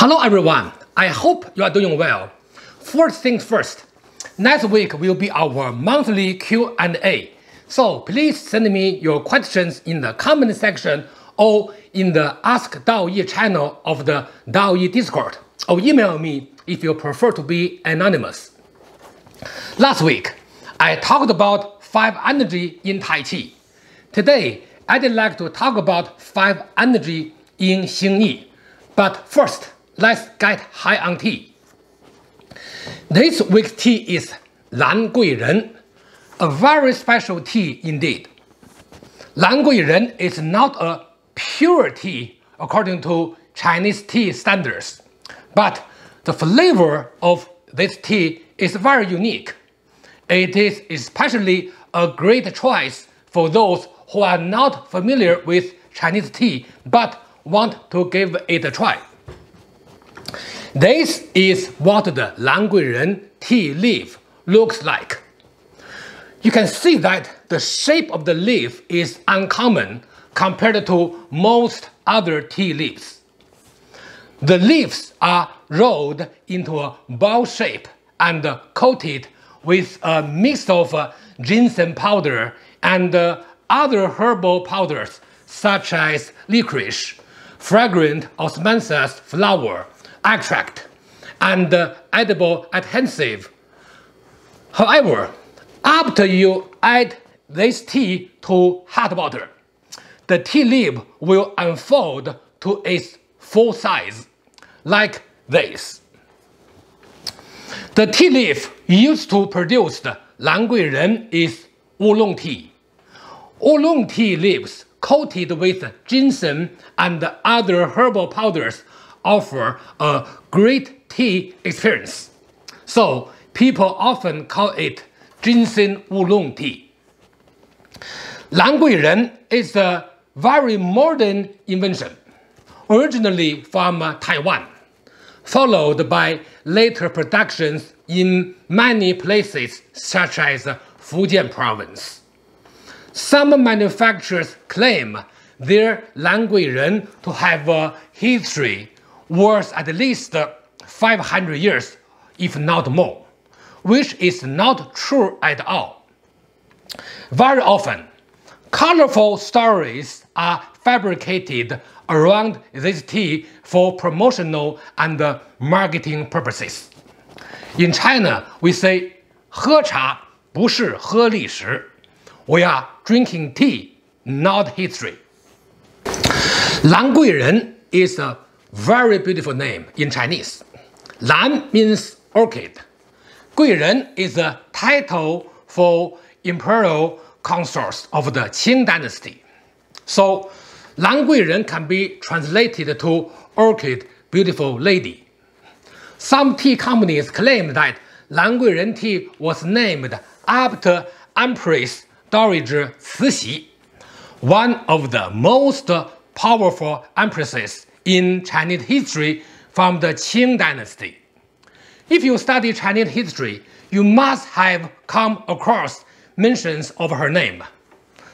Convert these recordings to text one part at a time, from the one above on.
Hello everyone, I hope you are doing well. First things first, next week will be our monthly Q&A. So please send me your questions in the comment section or in the Ask DAOI channel of the DAOI Discord or email me if you prefer to be anonymous. Last week, I talked about 5 energy in Tai Chi. Today, I'd like to talk about 5 energy in Xing Yi. But first, let's get high on tea. This week's tea is Lan Gui Ren, a very special tea indeed. Lan Gui Ren is not a pure tea according to Chinese tea standards, but the flavor of this tea is very unique. It is especially a great choice for those who are not familiar with Chinese tea but want to give it a try. This is what the Lan Gui Ren tea leaf looks like. You can see that the shape of the leaf is uncommon compared to most other tea leaves. The leaves are rolled into a ball shape and coated with a mix of uh, ginseng powder and uh, other herbal powders such as licorice, fragrant osmanthus flower, extract, and uh, edible adhesive. However, after you add this tea to hot water, the tea leaf will unfold to its full size, like this. The tea leaf used to produce the Lan Gui Ren is oolong tea. Oolong tea leaves coated with ginseng and other herbal powders offer a great tea experience. So people often call it ginseng oolong tea. Lan Gui Ren is a very modern invention, originally from Taiwan, followed by later productions in many places such as Fujian province. Some manufacturers claim their Lan Gui Ren to have a history was at least 500 years, if not more, which is not true at all. Very often, colorful stories are fabricated around this tea for promotional and marketing purposes. In China, we say 喝茶不是喝历史. We are drinking tea, not history. Lan Gui Ren is a very beautiful name in Chinese. Lan means orchid. Gui Ren is a title for imperial consorts of the Qing dynasty. So Lan Gui Ren can be translated to orchid beautiful lady. Some tea companies claim that Lan Gui Ren tea was named after Empress Dowager Cixi, one of the most powerful empresses in Chinese history from the Qing dynasty. If you study Chinese history, you must have come across mentions of her name.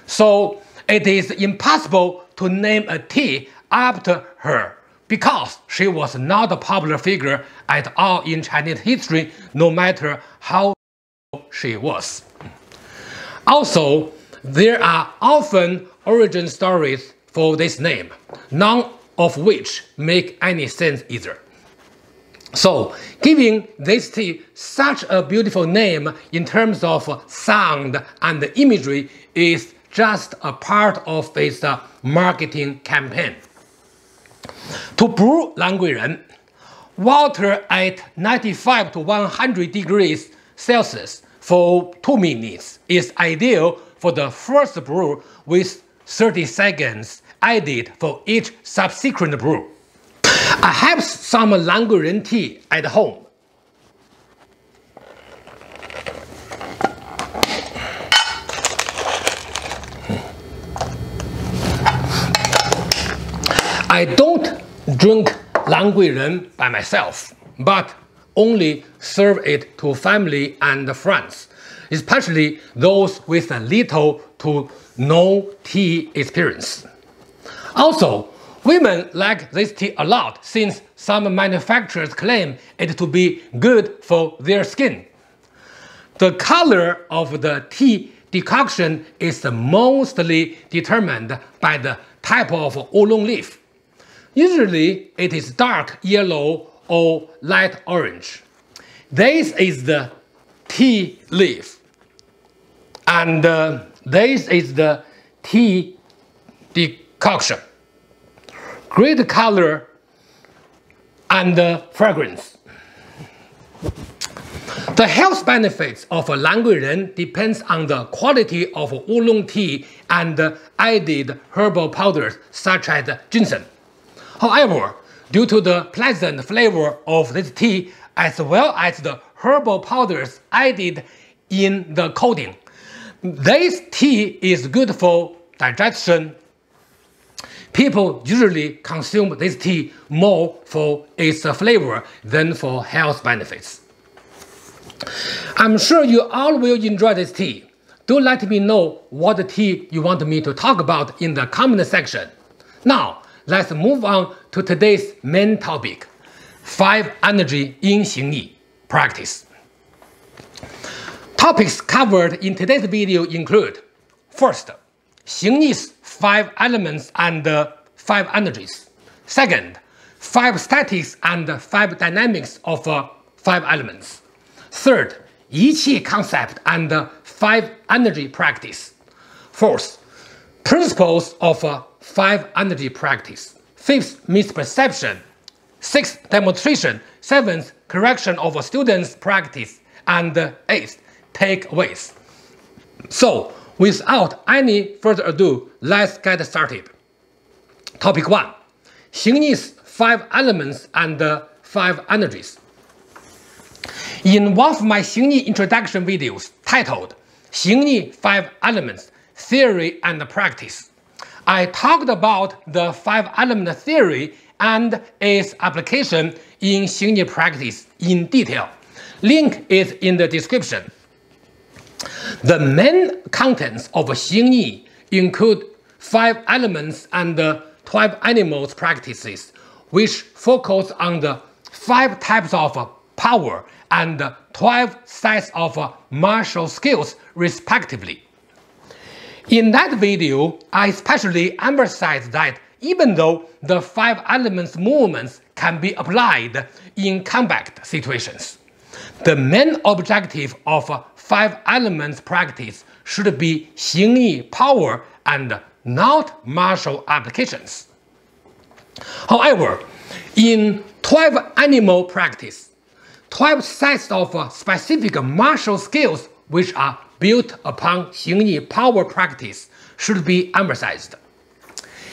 So it is impossible to name a tea after her because she was not a popular figure at all in Chinese history, no matter how she was. Also, there are often origin stories for this name, none of which make any sense either. So, giving this tea such a beautiful name in terms of sound and imagery is just a part of its uh, marketing campaign. To brew Lan Gui Ren, water at 95 to 100 degrees Celsius for 2 minutes is ideal for the first brew with 30 seconds added for each subsequent brew. I have some Lan Gui Ren tea at home. I don't drink Lan Gui Ren by myself, but only serve it to family and friends, especially those with a little to no tea experience. Also, women like this tea a lot since some manufacturers claim it to be good for their skin. The color of the tea decoction is mostly determined by the type of oolong leaf. Usually it is dark yellow or light orange. This is the tea leaf. And uh, this is the tea decoction. Great color and fragrance. The health benefits of Lan Gui Ren depends on the quality of oolong tea and added herbal powders such as ginseng. However, due to the pleasant flavor of this tea as well as the herbal powders added in the coating, this tea is good for digestion. People usually consume this tea more for its flavor than for health benefits. I'm sure you all will enjoy this tea. Do let me know what tea you want me to talk about in the comment section. Now, let's move on to today's main topic, 5 energy in Xingyi practice. Topics covered in today's video include First, Xingyi's 5 elements and uh, 5 energies. Second, 5 statics and 5 dynamics of uh, 5 elements. Third, Yiqi concept and uh, five energy practice. Fourth, principles of five energy practice. Fifth, misperception. Sixth, demonstration. Seventh, correction of a student's practice. And eighth, takeaways. So, without any further ado, let's get started. Topic 1. Xingyi's five elements and five energies. In one of my Xingyi introduction videos titled Xingyi 5 Elements Theory and Practice, I talked about the 5 element theory and its application in Xingyi practice in detail. Link is in the description. The main contents of Xingyi include 5 elements and 12 animals practices, which focus on the 5 types of power and 12 sets of martial skills respectively. In that video, I especially emphasize that even though the five elements movements can be applied in combat situations, the main objective of five elements practice should be Xingyi power and not martial applications. However, in 12 animal practice, 12 sets of specific martial skills which are built upon Xingyi power practice should be emphasized.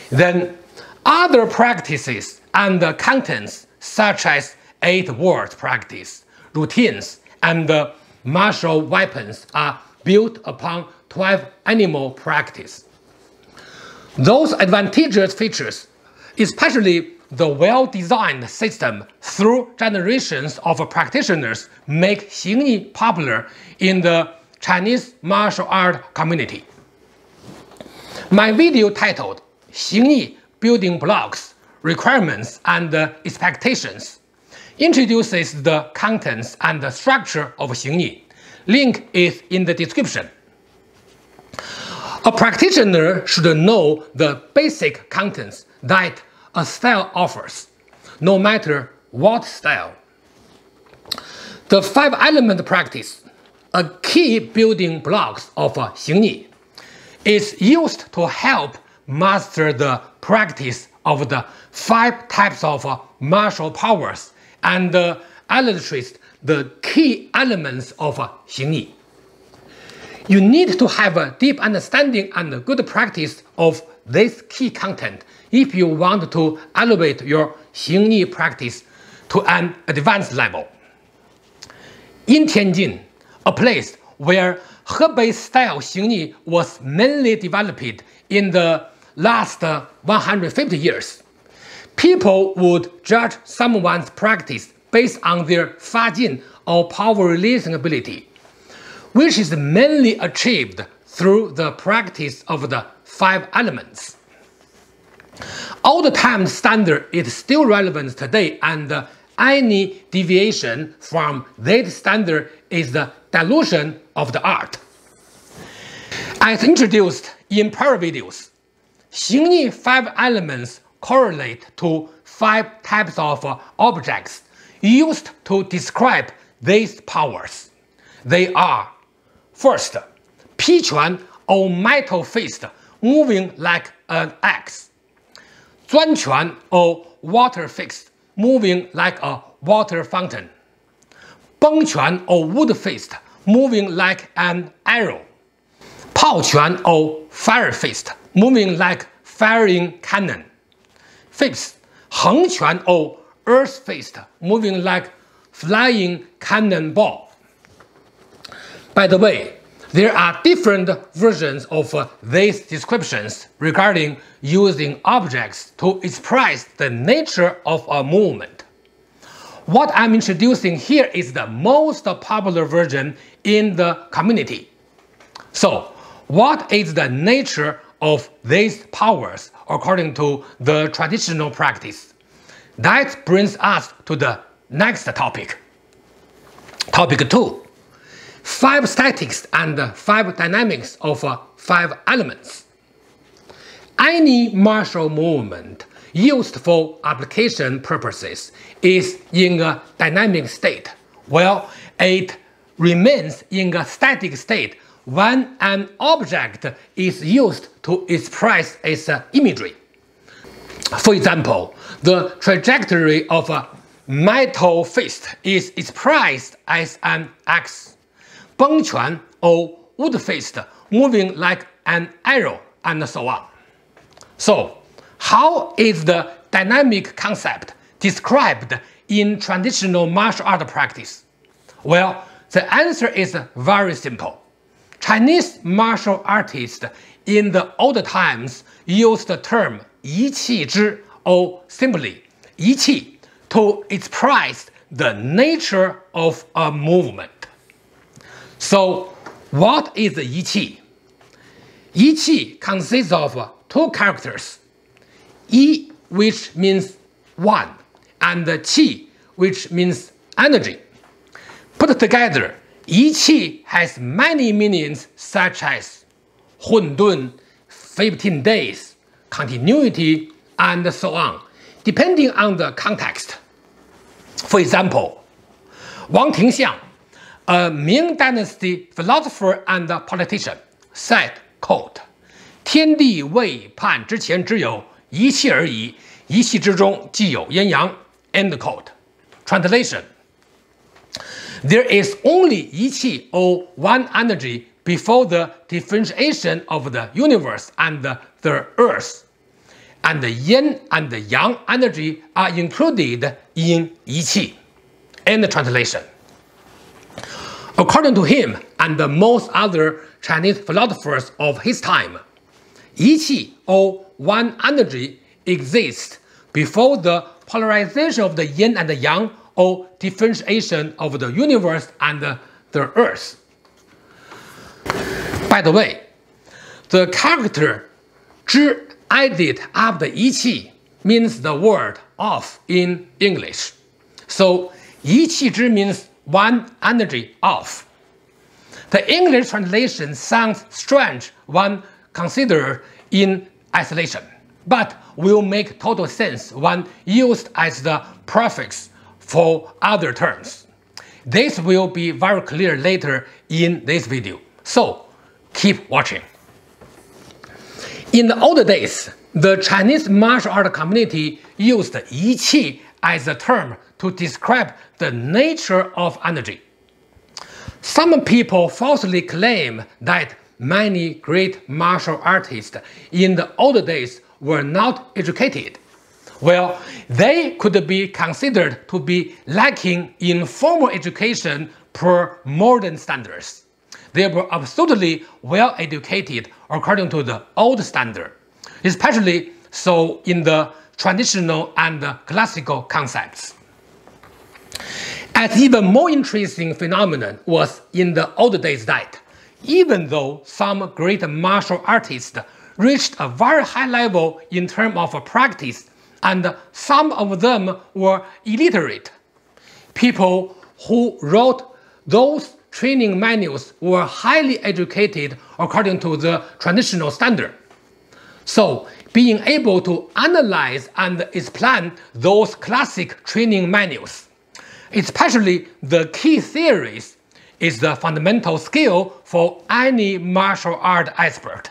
Then other practices and contents such as eight words practice, routines, and martial weapons are built upon 12 animal practice. Those advantageous features, especially the well-designed system through generations of practitioners make Xingyi popular in the Chinese martial art community. My video titled Xingyi Building Blocks, Requirements and Expectations introduces the contents and the structure of Xingyi. Link is in the description. A practitioner should know the basic contents that a style offers, no matter what style. The five element practice, a key building blocks of Xingyi, is used to help master the practice of the five types of martial powers and illustrates the key elements of uh, Xingyi. You need to have a deep understanding and good practice of this key content if you want to elevate your Xingyi practice to an advanced level. In Tianjin, a place where Hebei style Xingyi was mainly developed in the last uh, 150 years, people would judge someone's practice based on their Fajin or power releasing ability, which is mainly achieved through the practice of the five elements. All the time standard is still relevant today and any deviation from that standard is the dilution of the art. As introduced in prior videos, Xingyi five elements correlate to five types of uh, objects used to describe these powers. They are first, Piquan or metal fist moving like an axe. Zuanquan or water fist moving like a water fountain. Bengquan or wood fist moving like an arrow. Paoquan or fire fist moving like firing cannon. Fifth, Hengquan or earth fist moving like flying cannonball. By the way, there are different versions of these descriptions regarding using objects to express the nature of a movement. What I'm introducing here is the most popular version in the community. So, what is the nature of these powers according to the traditional practice? That brings us to the next topic. Topic 2 five statics and five dynamics of uh, five elements. Any martial movement used for application purposes is in a dynamic state, while it remains in a static state when an object is used to express its uh, imagery. For example, the trajectory of a metal fist is expressed as an X Bengquan or wood fist moving like an arrow and so on. So, how is the dynamic concept described in traditional martial art practice? Well, the answer is very simple. Chinese martial artists in the old times used the term 一气之 or simply 一气 to express the nature of a movement. So, what is Yi Qi? Yi Qi consists of two characters, Yi, which means one, and Qi, which means energy. Put together, Yi Qi has many meanings such as 混沌, 15 days, continuity, and so on, depending on the context. For example, Wang Tingxiang a Ming Dynasty philosopher and politician said, quote, 天地未判之前只有一气而已，一气之中既有阴阳。End quote. Translation. there is only Yiqi or one energy before the differentiation of the universe and the earth. And the yin and the yang energy are included in Yiqi. End translation. According to him and most other Chinese philosophers of his time, Yiqi or one energy exists before the polarization of the yin and the yang or differentiation of the universe and the earth. By the way, the character 之 added after Yi Qi means the word of in English. So Yi Qi means one energy off. The English translation sounds strange when considered in isolation, but will make total sense when used as the prefix for other terms. This will be very clear later in this video, so keep watching. In the old days, the Chinese martial art community used Yi Qi as a term to describe the nature of energy. Some people falsely claim that many great martial artists in the old days were not educated. Well, they could be considered to be lacking in formal education per modern standards. They were absolutely well educated according to the old standard, especially so in the traditional and classical concepts. An even more interesting phenomenon was in the old days that even though some great martial artists reached a very high level in terms of practice, and some of them were illiterate. People who wrote those training manuals were highly educated according to the traditional standard. So, being able to analyze and explain those classic training manuals, especially the key theories, is the fundamental skill for any martial art expert.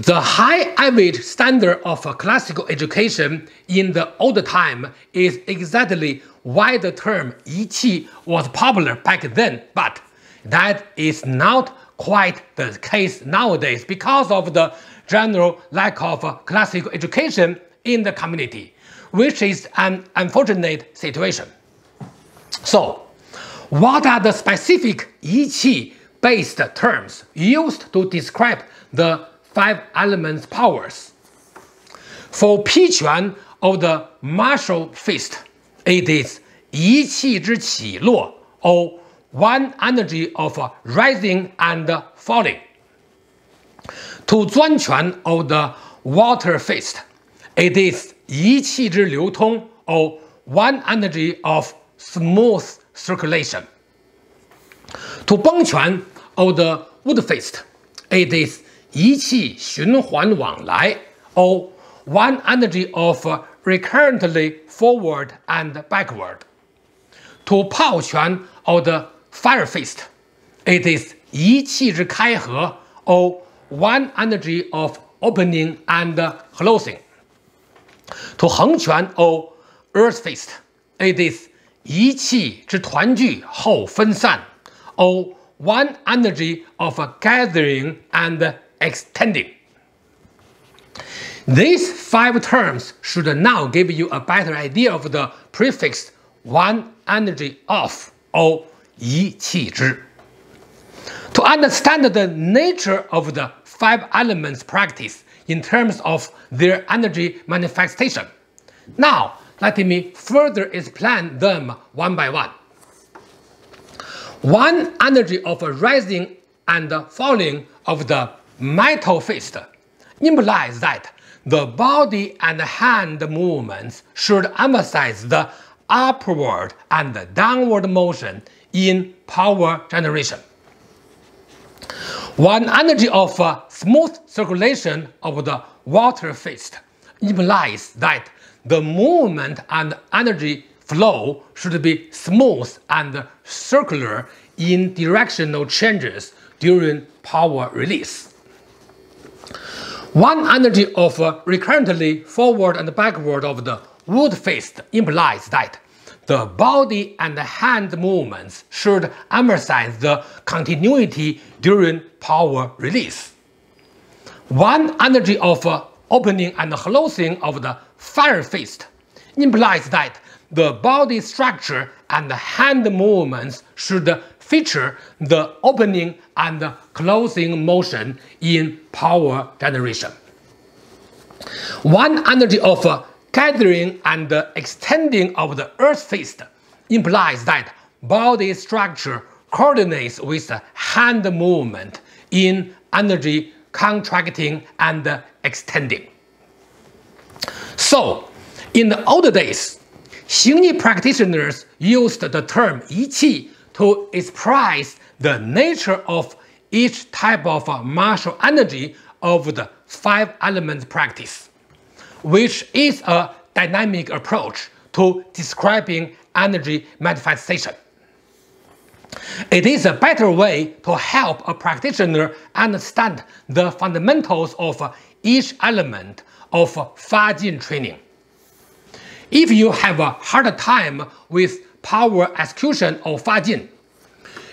The high average standard of classical education in the old time is exactly why the term Yiqi was popular back then, but that is not quite the case nowadays because of the general lack of classical education in the community, which is an unfortunate situation. So, what are the specific Yiqi based terms used to describe the five elements powers. For Pi Quan of the martial fist, it is Yi Qi Zhi Qi Luo, or one energy of rising and falling. To Zuan Quan of the water fist, it is Yi Qi Zhi Liu Tong, or one energy of smooth circulation. To Beng Quan of the wood fist, it is 一气循环往来 or one energy of recurrently forward and backward. To 炮拳 or the fire fist, it is 一气之开合 or one energy of opening and closing. To 横拳 or earth fist, it is 一气之团聚后分散 or one energy of gathering and extending. These five terms should now give you a better idea of the prefix one energy of or 一气之. To understand the nature of the five elements practice in terms of their energy manifestation. Now, let me further explain them one by one. One energy of rising and falling of the metal fist implies that the body and hand movements should emphasize the upward and downward motion in power generation. One energy of uh, smooth circulation of the water fist implies that the movement and energy flow should be smooth and circular in directional changes during power release. One energy of uh, recurrently forward and backward of the wood fist implies that the body and hand movements should emphasize the continuity during power release. One energy of uh, opening and closing of the fire fist implies that the body structure and hand movements should feature the opening and closing motion in power generation. One energy of uh, gathering and uh, extending of the earth fist implies that body structure coordinates with hand movement in energy contracting and uh, extending. So, in the old days, Xingyi practitioners used the term 一气 to express the nature of each type of uh, martial energy of the five elements practice, which is a dynamic approach to describing energy manifestation. It is a better way to help a practitioner understand the fundamentals of uh, each element of uh, Fajin training. If you have a hard time with power execution of Fajin,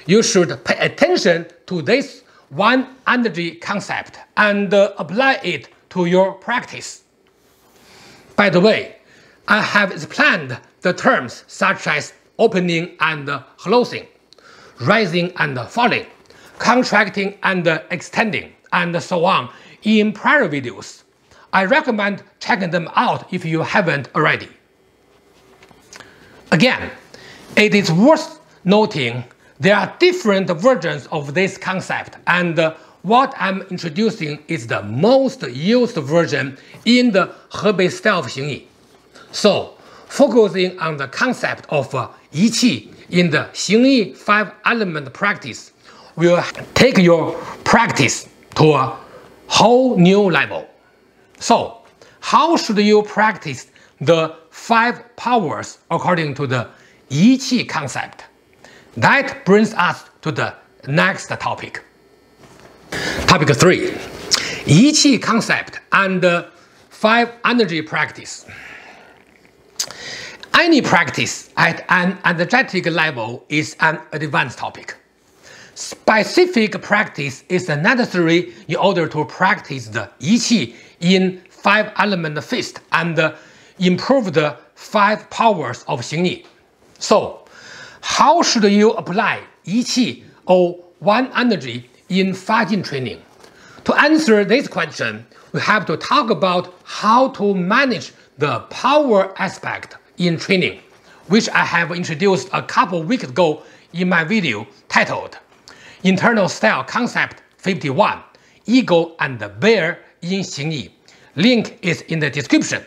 you should pay attention to this one energy concept and apply it to your practice. By the way, I have explained the terms such as opening and closing, rising and falling, contracting and extending, and so on in prior videos. I recommend checking them out if you haven't already. Again, it is worth noting there are different versions of this concept, and what I'm introducing is the most used version in the Hebei style of Xingyi. So, focusing on the concept of uh, Yi Qi in the Xingyi five element practice will take your practice to a whole new level. So, how should you practice the five powers according to the Yi Qi concept? That brings us to the next topic. Topic 3 Yi Qi concept and five energy practice. Any practice at an energetic level is an advanced topic. Specific practice is necessary in order to practice the Yi Qi in five element fist and improve the five powers of Xingyi. So, how should you apply Yi Qi or one energy in Fajin training? To answer this question, we have to talk about how to manage the power aspect in training, which I have introduced a couple weeks ago in my video titled Internal Style Concept 51 Eagle and Bear in Xingyi. Link is in the description.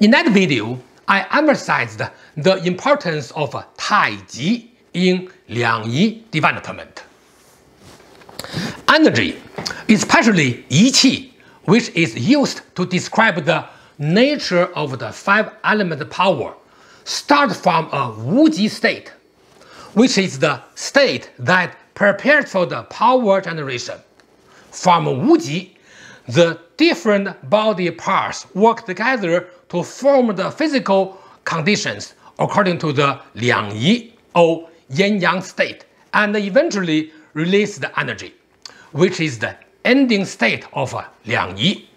In that video, I emphasized the importance of Tai Ji in Liang Yi development. Energy, especially Yi Qi, which is used to describe the nature of the five element power, start from a Wuji state, which is the state that prepares for the power generation. From Wuji, the different body parts work together to form the physical conditions according to the Liang Yi or Yin Yang state and eventually release the energy, which is the ending state of Liang Yi.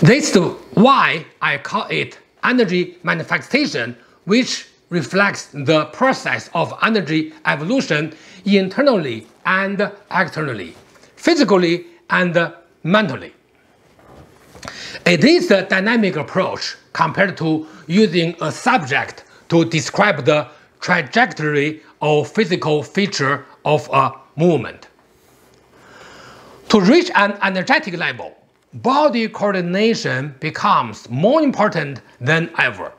This is why I call it energy manifestation, which reflects the process of energy evolution internally and externally, physically and mentally. It is a dynamic approach compared to using a subject to describe the trajectory or physical feature of a movement. To reach an energetic level, body coordination becomes more important than ever.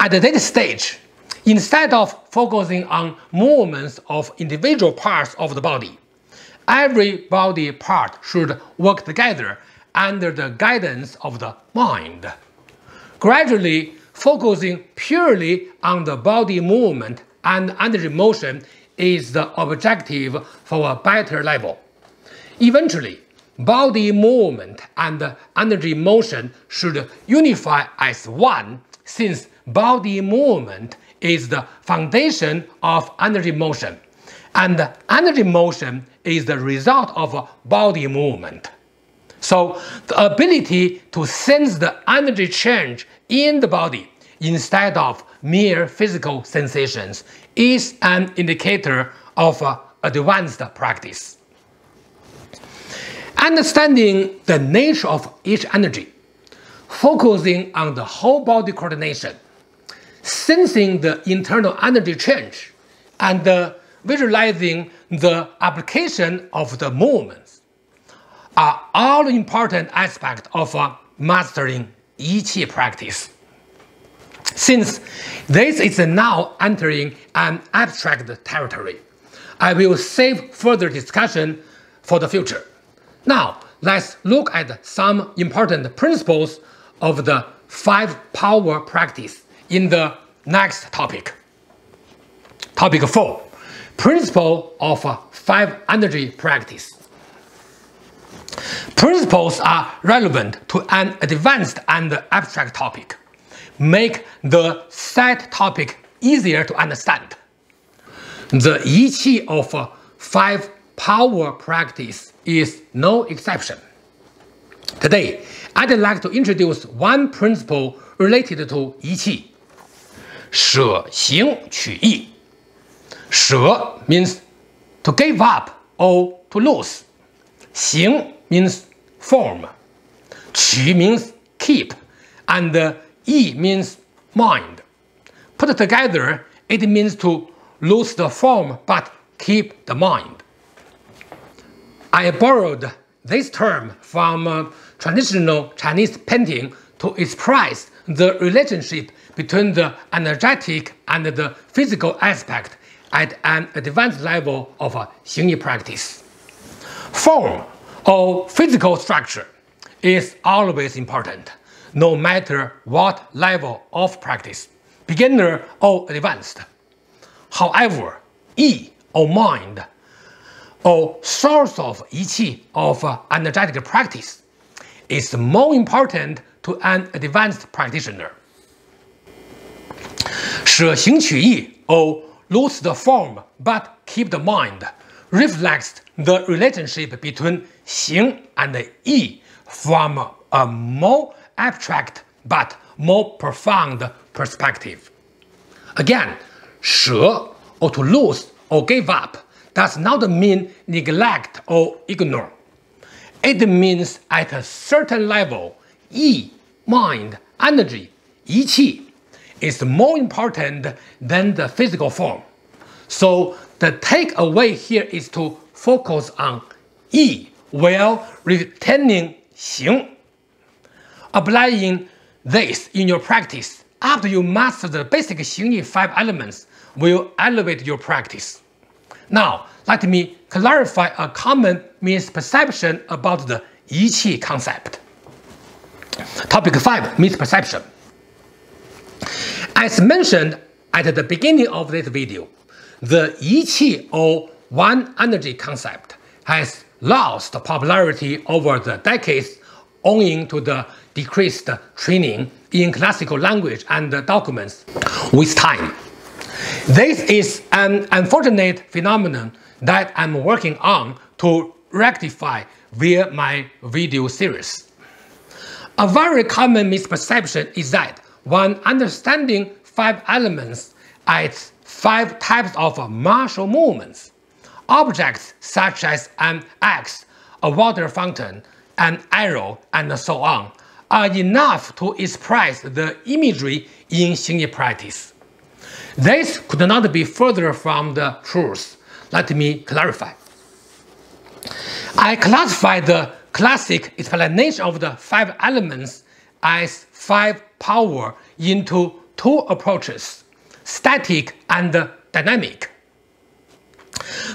At this stage, instead of focusing on movements of individual parts of the body, every body part should work together under the guidance of the mind. Gradually, focusing purely on the body movement and energy motion is the objective for a better level. Eventually, body movement and energy motion should unify as one since body movement is the foundation of energy motion and energy motion is the result of body movement. So the ability to sense the energy change in the body instead of mere physical sensations is an indicator of uh, advanced practice. Understanding the nature of each energy, focusing on the whole body coordination, sensing the internal energy change, and uh, visualizing the application of the movements are all important aspects of uh, mastering Yi Qi practice. Since this is now entering an abstract territory, I will save further discussion for the future. Now, let's look at some important principles of the five power practice in the next topic. Topic 4 Principle of uh, five energy practice. Principles are relevant to an advanced and abstract topic. Make the set topic easier to understand. The Yi Qi of five power practice is no exception. Today, I'd like to introduce one principle related to Yi Qi. 舍行取义. She means to give up or to lose. 行 means form. qi means keep. And yi means mind. Put together, it means to lose the form but keep the mind. I borrowed this term from traditional Chinese painting to express the relationship between the energetic and the physical aspect at an advanced level of Xingyi practice. Form or physical structure is always important, no matter what level of practice, beginner or advanced. However, Yi or mind or source of Yi of uh, energetic practice is more important to an advanced practitioner. 舍形取义 or lose the form but keep the mind reflects the relationship between 形 and yi from a more abstract but more profound perspective. Again, 舍 or to lose or give up does not mean neglect or ignore. It means at a certain level, yi, mind, energy, yi qi, is more important than the physical form. So the takeaway here is to focus on yi while retaining xing. Applying this in your practice after you master the basic xingyi five elements will elevate your practice. Now, let me clarify a common misperception about the Yi Qi concept. Topic 5 Misperception. As mentioned at the beginning of this video, the Yi Qi or one energy concept has lost popularity over the decades owing to the decreased training in classical language and documents with time. This is an unfortunate phenomenon that I'm working on to rectify via my video series. A very common misperception is that when understanding five elements as five types of martial movements, objects such as an axe, a water fountain, an arrow, and so on, are enough to express the imagery in Xingyi practice. This could not be further from the truth. Let me clarify. I classify the classic explanation of the five elements as five power into two approaches, static and dynamic.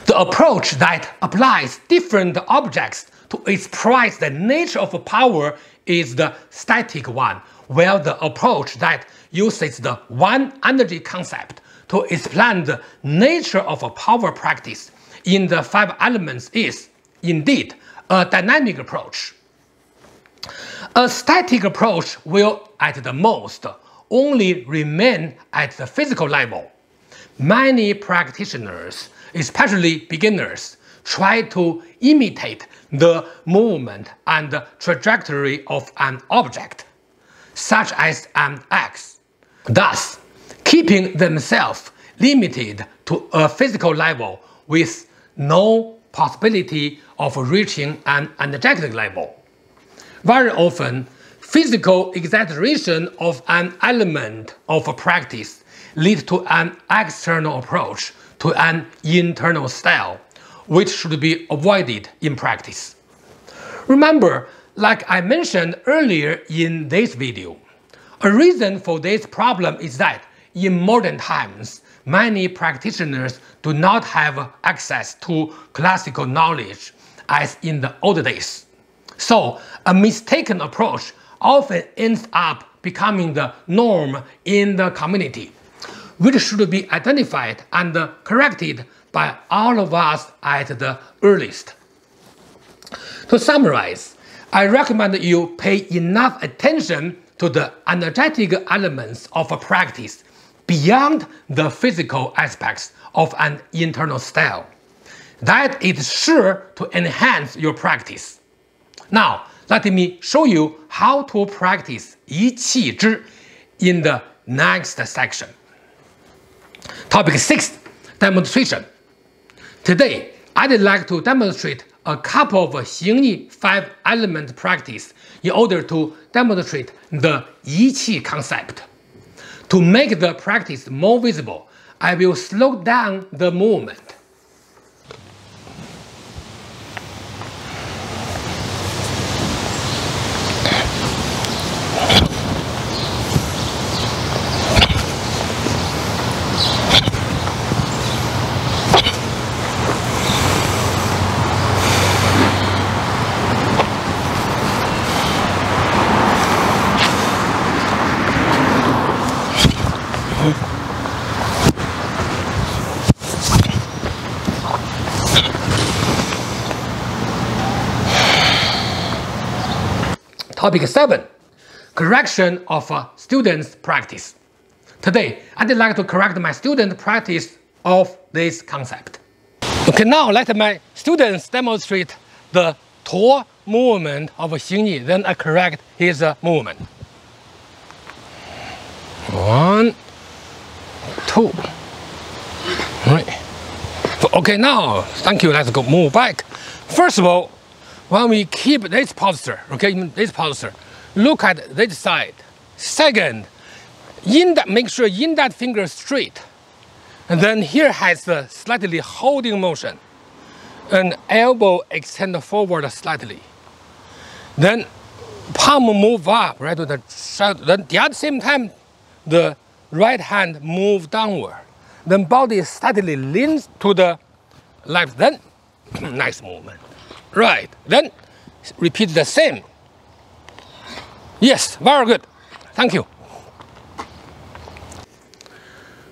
The approach that applies different objects to express the nature of power is the static one, while the approach that uses the one energy concept to explain the nature of a power practice in the five elements is, indeed, a dynamic approach. A static approach will, at the most, only remain at the physical level. Many practitioners, especially beginners, try to imitate the movement and trajectory of an object, such as an axe, thus keeping themselves limited to a physical level with no possibility of reaching an energetic level. Very often, physical exaggeration of an element of a practice leads to an external approach to an internal style, which should be avoided in practice. Remember, like I mentioned earlier in this video, a reason for this problem is that in modern times, many practitioners do not have access to classical knowledge as in the old days. So, a mistaken approach often ends up becoming the norm in the community, which should be identified and corrected by all of us at the earliest. To summarize, I recommend you pay enough attention to the energetic elements of a practice beyond the physical aspects of an internal style. That is sure to enhance your practice. Now, let me show you how to practice Yi in the next section. Topic 6 Demonstration. Today, I'd like to demonstrate a couple of Xingyi five element practice in order to demonstrate the Yi concept. To make the practice more visible, I will slow down the movement. Topic 7. Correction of a student's practice. Today, I'd like to correct my student practice of this concept. Okay, now let my students demonstrate the Tuo movement of Xingyi, then I correct his uh, movement. One, two, three. Okay, now, thank you, let's go move back. First of all, when we keep this posture, okay, this posture, look at this side. Second, in that, make sure in that finger straight. And then here has the slightly holding motion. And elbow extend forward slightly. Then palm move up, right. Then at the same time, the right hand move downward. Then body slightly leans to the left. Then nice movement. Right. Then repeat the same. Yes, very good. Thank you.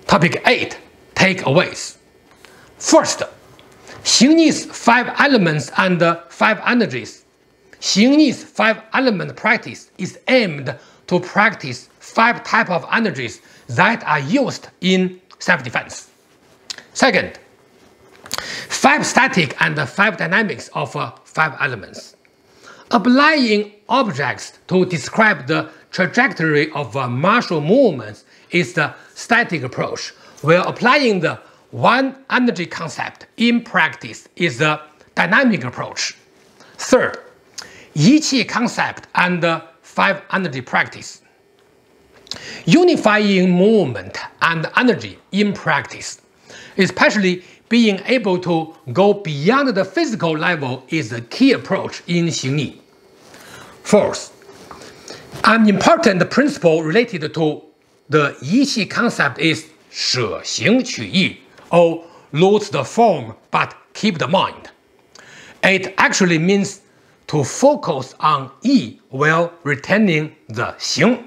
Topic 8 Takeaways. First, Xing five elements and five energies. Xing five element practice is aimed to practice five type of energies that are used in self-defense. Second, five static and five dynamics of uh, five elements. Applying objects to describe the trajectory of uh, martial movements is the static approach, while applying the one energy concept in practice is the dynamic approach. Third, Yiqi concept and uh, five energy practice unifying movement and energy in practice, especially being able to go beyond the physical level is the key approach in Xingyi. Fourth, an important principle related to the yi Yiqi concept is 舍形取意, or lose the form but keep the mind. It actually means to focus on Yi while retaining the Xing.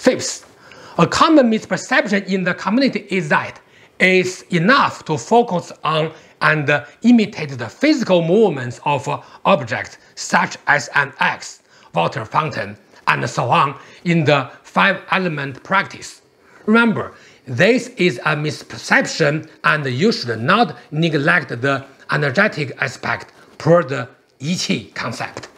Fifth, a common misperception in the community is that it's enough to focus on and imitate the physical movements of objects such as an axe, water fountain, and so on in the five element practice. Remember, this is a misperception and you should not neglect the energetic aspect per the Yiqi concept.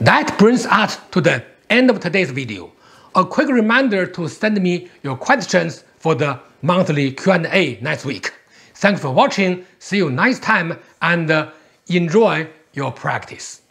That brings us to the end of today's video. A quick reminder to send me your questions for the monthly Q&A next week. Thanks for watching, see you next time, and uh, enjoy your practice.